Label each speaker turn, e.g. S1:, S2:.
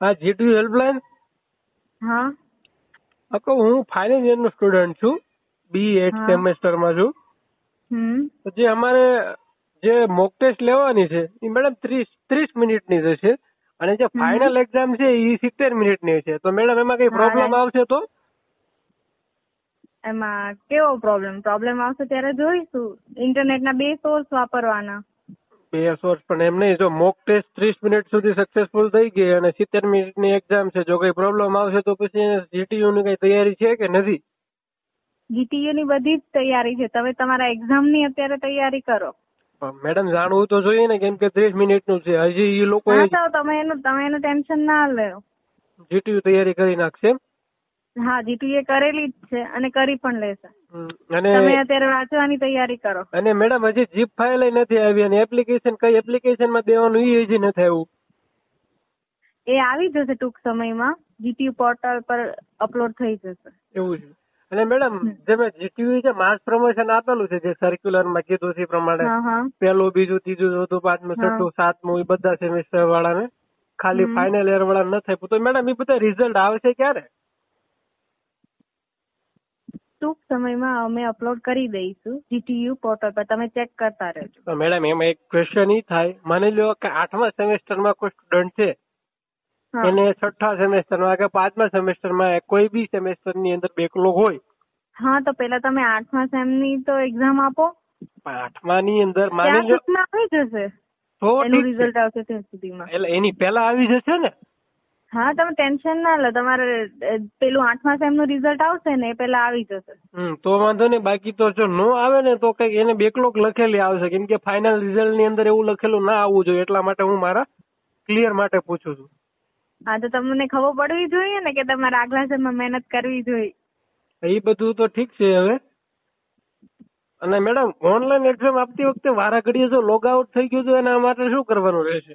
S1: હા GTU helpline?
S2: હા.
S1: અકો હું ફાઇનલ યર નો સ્ટુડન્ટ છું બી એટ
S2: સેમેસ્ટર
S1: સેમેસ્ટરમાં છું. તો જે અમારે જે મોક ટેસ્ટ લેવાની છે એ મેડમ ત્રીસ ત્રીસ મિનિટની છે અને જે ફાઇનલ એક્ઝામ છે એ સિત્તેર મિનિટની છે. તો મેડમ એમાં કઈ પ્રોબ્લેમ આવશે તો?
S2: એમાં કેવો પ્રોબ્લેમ? પ્રોબ્લેમ આવશે ત્યારે જોઈશું. ઇન્ટરનેટના બે સોર્સ વાપરવાના.
S1: બે સોર્સ પણ એમ નહીં જો મોક ટેસ્ટ ત્રીસ મિનિટ સુધી સક્સેસફુલ થઈ ગઈ અને સિત્તેર મિનિટની એક્ઝામ છે જો કઈ પ્રોબ્લેમ આવશે તો પછી જીટીયુ ની કઈ તૈયારી છે કે નથી?
S2: જીટીયુ ની બધી જ તૈયારી છે. તમે તમારા એક્ઝામની અત્યારે તૈયારી કરો.
S1: પણ મેડમ જાણવું તો જોઈએ ને કેમ કે ત્રીસ મિનિટનું છે. હજી એ લોકો
S2: તમે એનું તમે એનું ટેન્શન ના લો.
S1: જીટીયુ તૈયારી કરી નાખશે એમ?
S2: હા જીટીએ કરેલી જ છે અને કરી પણ લેશે.
S1: અને
S2: તમે અત્યારે વાંચવાની તૈયારી કરો.
S1: અને મેડમ હજી જીપ ફાઇલ નથી આવી અને એપ્લિકેશન કઈ એપ્લિકેશનમાં દેવાનું એ હજી નથી આવ્યું?
S2: એ આવી જશે ટૂંક સમયમાં. જીટીયુ પોર્ટલ પર અપલોડ થઈ જશે.
S1: એવું છે. અને મેડમ જે મેં જીટીયુ જે માસ પ્રમોશન આપેલું છે જે સર્ક્યુલરમાં કીધું છે પ્રમાણે. પહેલું બીજું ત્રીજું ચોથું પાંચમું. છઠ્ઠું સાતમું એ બધા સેમિસ્ટર વાળાને. ખાલી ફાઇનલ યર વાળા ન થાય તો મેડમ એ બધા રિઝલ્ટ આવશે ક્યારે?
S2: ટૂંક સમયમાં અમે અપલોડ કરી દઈશું જીટીયુ પોર્ટલ પર. તમે ચેક કરતા રહેજો.
S1: મેડમ એમાં એક ક્વેશ્ચન ઈ થાય. માની લો કે આઠમા સેમેસ્ટરમાં કોઈ સ્ટુડન્ટ છે અને છઠ્ઠા સેમેસ્ટરમાં કે પાંચમા સેમેસ્ટરમાં કોઈ બી સેમેસ્ટરની અંદર બેકલોગ હોય.
S2: હા તો પેલા તમે આઠમા સેમની તો એક્ઝામ આપો.
S1: આઠમાની અંદર માની લો
S2: આવી જશે.
S1: તો
S2: એનું રિઝલ્ટ આવશે ત્યાં સુધીમાં.
S1: એટલે એની પહેલા આવી જશે ને?
S2: હા તમે ટેન્શન ના લો. તમારે પેલું આઠમા સેમનું રિઝલ્ટ આવશે ને એ પેલા આવી જશે.
S1: હમ તો વાંધો નહીં. બાકી તો જો નો આવે ને તો કંઈક એને બેકલોક લખેલી આવશે. કેમ કે ફાઇનલ રિઝલ્ટની અંદર એવું લખેલું ના આવવું જોઈએ. એટલા માટે હું મારા ક્લિયર માટે પૂછું છું.
S2: હા તો તમને ખબર પડવી જોઈએ ને કે તમારે આગલા સેમમાં મહેનત કરવી જોઈએ.
S1: એ બધું તો ઠીક છે હવે. અને મેડમ ઓનલાઈન એક્ઝામ આપતી વખતે વારા ઘડીએ જો લોગ આઉટ થઈ ગયું તો એના માટે શું કરવાનું રહેશે?